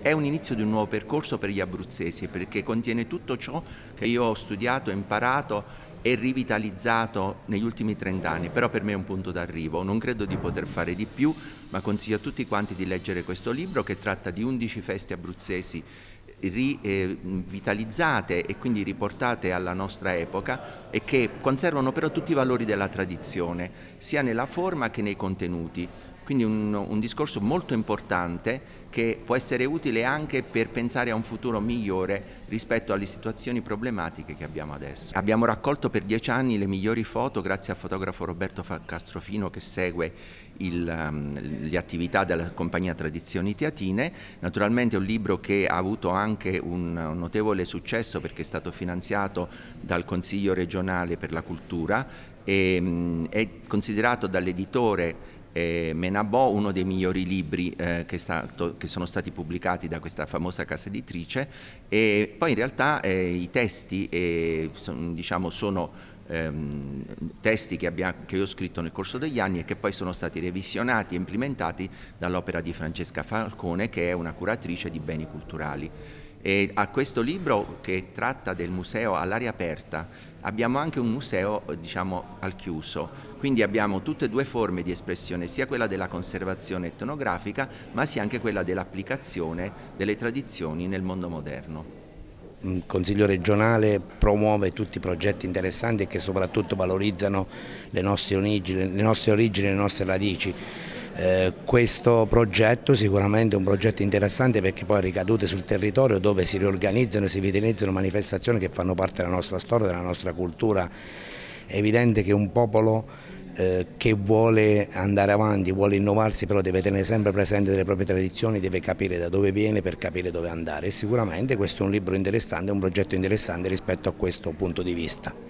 È un inizio di un nuovo percorso per gli abruzzesi perché contiene tutto ciò che io ho studiato, imparato e rivitalizzato negli ultimi 30 anni, però per me è un punto d'arrivo, non credo di poter fare di più, ma consiglio a tutti quanti di leggere questo libro che tratta di 11 feste abruzzesi rivitalizzate e quindi riportate alla nostra epoca e che conservano però tutti i valori della tradizione, sia nella forma che nei contenuti. Quindi un, un, discorso molto importante che può essere utile anche per pensare a un futuro migliore rispetto alle situazioni problematiche che abbiamo adesso. Abbiamo raccolto per dieci anni le migliori foto grazie al fotografo Roberto Castrofino che segue il, um, le attività della compagnia Tradizioni Teatine. Naturalmente è un libro che ha avuto anche un, notevole successo perché è stato finanziato dal Consiglio regionale per la cultura e um, è considerato dall'editore eh, Menabò, uno dei migliori libri eh, che, stato, che, sono stati pubblicati da questa famosa casa editrice e poi in realtà eh, i testi eh, son, diciamo, sono ehm, testi che, abbiamo, che, io ho scritto nel corso degli anni e che poi sono stati revisionati e implementati dall'opera di Francesca Falcone che è una curatrice di beni culturali. E a questo libro che tratta del museo all'aria aperta abbiamo anche un museo diciamo, al chiuso, quindi abbiamo tutte e due forme di espressione, sia quella della conservazione etnografica ma sia anche quella dell'applicazione delle tradizioni nel mondo moderno. Il Consiglio regionale promuove tutti i progetti interessanti e che soprattutto valorizzano le nostre origini, le nostre, origini, le nostre radici. Eh, questo progetto sicuramente è un progetto interessante perché poi ha ricadute sul territorio dove si riorganizzano e si vitalizzano manifestazioni che fanno parte della nostra storia, della nostra cultura. È evidente che un popolo eh, che vuole andare avanti, vuole innovarsi, però deve tenere sempre presente le proprie tradizioni, deve capire da dove viene per capire dove andare e sicuramente questo è un libro interessante, un progetto interessante rispetto a questo punto di vista.